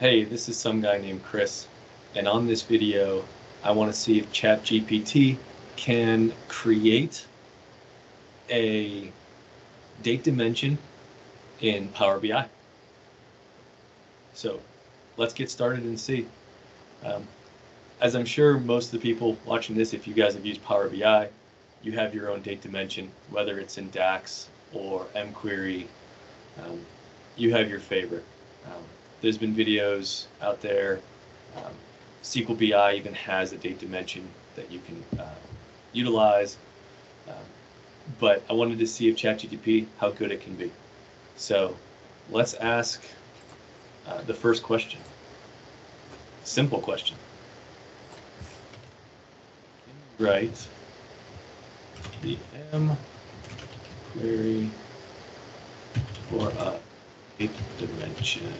hey, this is some guy named Chris, and on this video, I want to see if ChatGPT can create a date dimension in Power BI. So let's get started and see. Um, as I'm sure most of the people watching this, if you guys have used Power BI, you have your own date dimension, whether it's in DAX or M Query, um, you have your favorite. Um, there's been videos out there. Um, SQLBI even has a date dimension that you can uh, utilize. Um, but I wanted to see if ChatGPT, how good it can be. So let's ask uh, the first question. Simple question. Right. The M query for a eight dimension.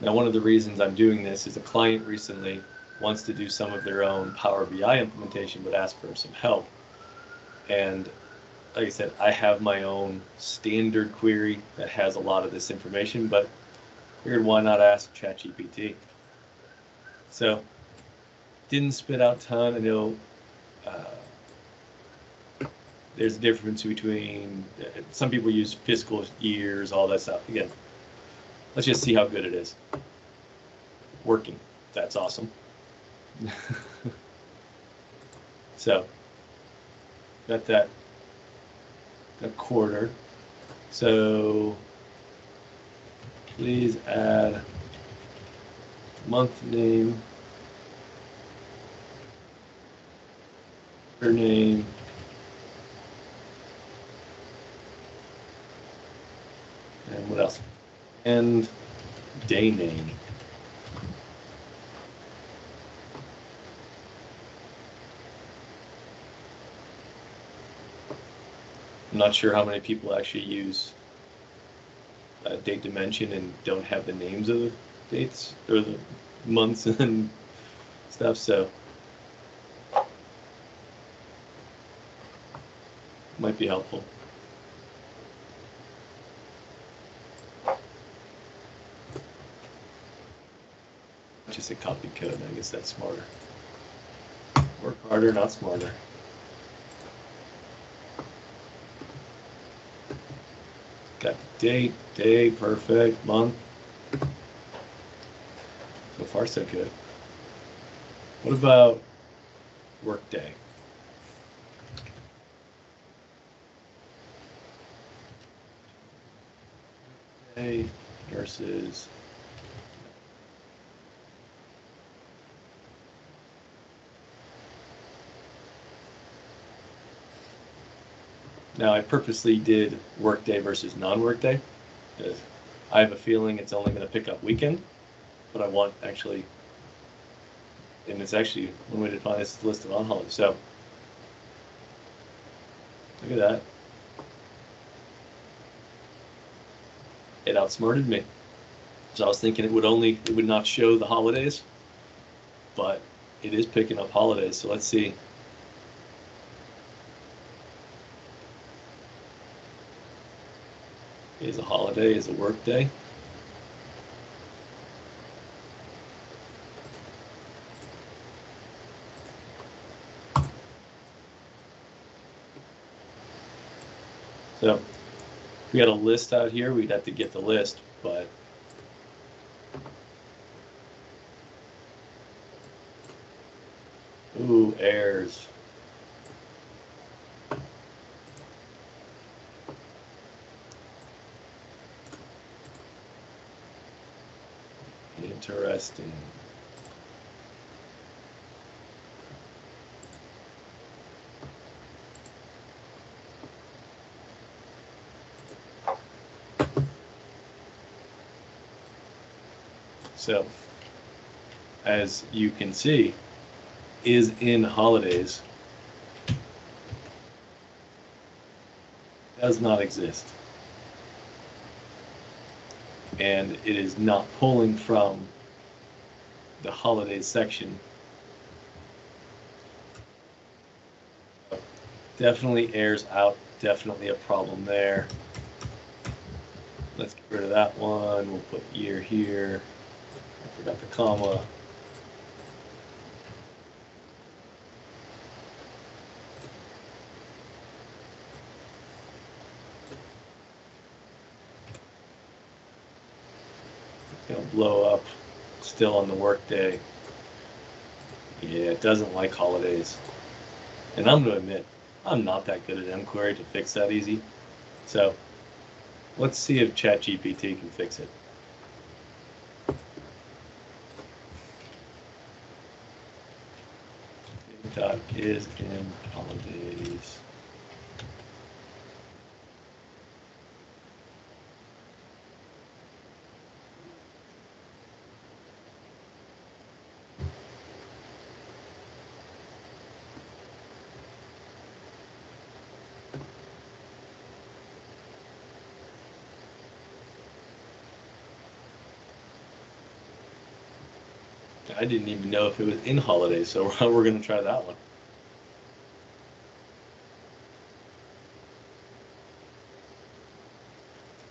Now, one of the reasons I'm doing this is a client recently wants to do some of their own Power BI implementation, but asked for some help. And like I said, I have my own standard query that has a lot of this information, but figured why not ask ChatGPT? So didn't spit out ton. I know uh, there's a difference between uh, some people use fiscal years, all that stuff. Again, let's just see how good it is. Working. That's awesome. so got that a quarter. So please add month name, her name, and what else? And day name. I'm not sure how many people actually use a date dimension and don't have the names of the dates or the months and stuff. So might be helpful. Just a copy code. I guess that's smarter. Work harder, not smarter. Got date, day, perfect, month. So far, so good. What about workday? Versus Now, I purposely did workday versus non-workday. because I have a feeling it's only going to pick up weekend, but I want actually, and it's actually one way to find this list of on holidays. So look at that. It outsmarted me. So I was thinking it would only, it would not show the holidays, but it is picking up holidays. So let's see. Is a holiday, is a work day. So we had a list out here, we'd have to get the list, but Ooh, errors. Interesting. So, as you can see, is in holidays does not exist. And it is not pulling from the holidays section. Definitely airs out, definitely a problem there. Let's get rid of that one. We'll put year here. I forgot the comma. Gonna blow up still on the workday. Yeah, it doesn't like holidays. And I'm gonna admit, I'm not that good at M Query to fix that easy. So let's see if ChatGPT can fix it. Dot is in holidays. I didn't even know if it was in holidays, so we're going to try that one.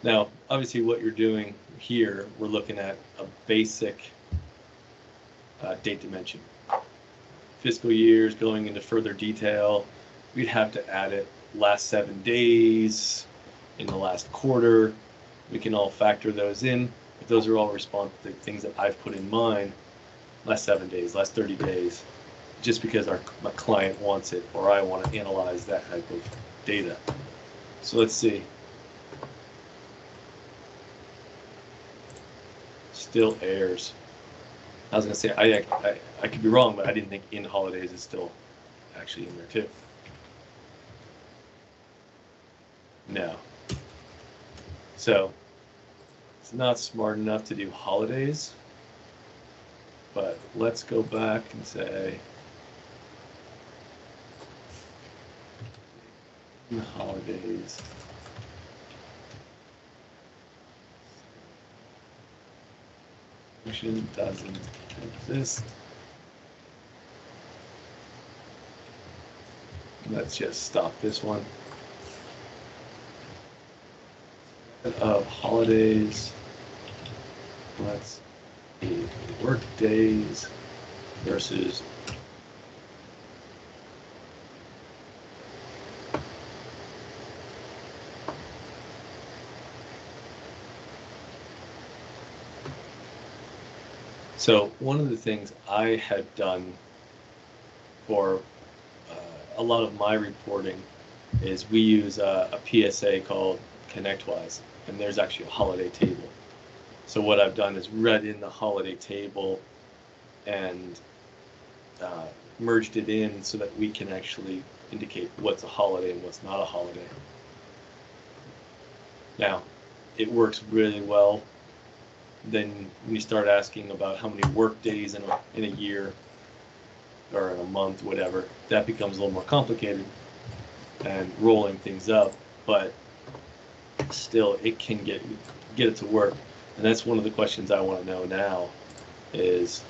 Now, obviously what you're doing here, we're looking at a basic uh, date dimension. Fiscal years going into further detail, we'd have to add it last seven days in the last quarter. We can all factor those in. But those are all response things that I've put in mine last seven days, last 30 days, just because our my client wants it or I want to analyze that type of data. So let's see. Still airs. I was gonna say I, I I could be wrong, but I didn't think in holidays is still actually in there too. No. So it's not smart enough to do holidays. But let's go back and say holidays. Doesn't exist. Let's just stop this one. Of holidays. Let's work days versus So one of the things I had done for uh, a lot of my reporting is we use a, a PSA called ConnectWise, and there's actually a holiday table. So what I've done is read in the holiday table and uh, merged it in so that we can actually indicate what's a holiday and what's not a holiday. Now, it works really well. Then when you start asking about how many work days in a, in a year or in a month, whatever, that becomes a little more complicated and rolling things up. But still, it can get get it to work. And that's one of the questions I want to know now is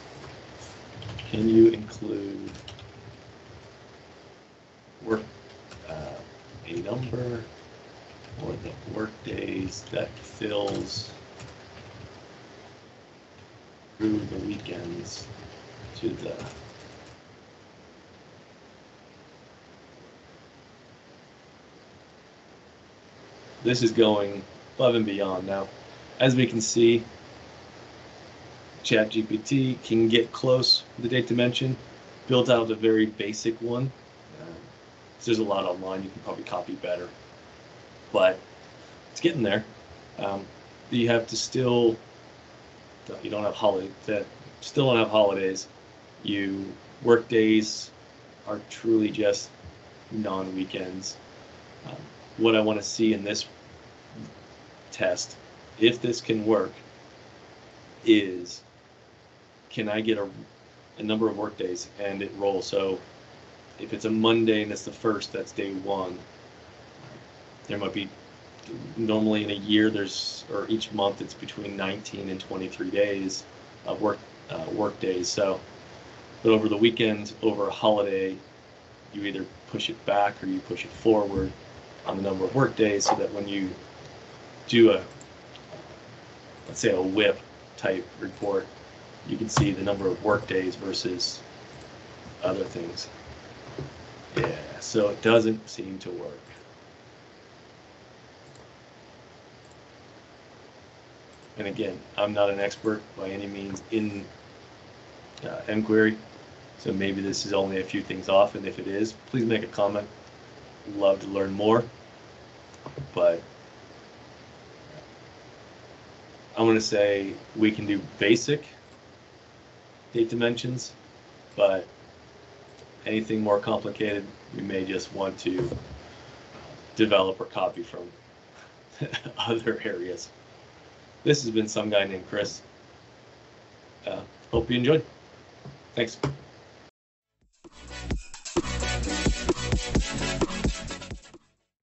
can you include work uh, a number or the work days that fills through the weekends to the this is going above and beyond. Now as we can see, ChatGPT can get close with the date dimension, built out a very basic one. Um, there's a lot online you can probably copy better, but it's getting there. Um, you have to still, you don't have holiday, still don't have holidays. You work days are truly just non-weekends. Um, what I want to see in this test if this can work, is can I get a, a number of work days and it rolls? So if it's a Monday and it's the first, that's day one. There might be normally in a year there's or each month it's between 19 and 23 days of work uh, work days. So, but over the weekend, over a holiday, you either push it back or you push it forward on the number of work days so that when you do a, let's say a WIP type report, you can see the number of work days versus other things. Yeah, so it doesn't seem to work. And again, I'm not an expert by any means in uh, M Query, so maybe this is only a few things off, and if it is, please make a comment. Love to learn more, but I'm gonna say we can do basic date dimensions, but anything more complicated, we may just want to develop or copy from other areas. This has been some guy named Chris. Uh, hope you enjoyed. Thanks.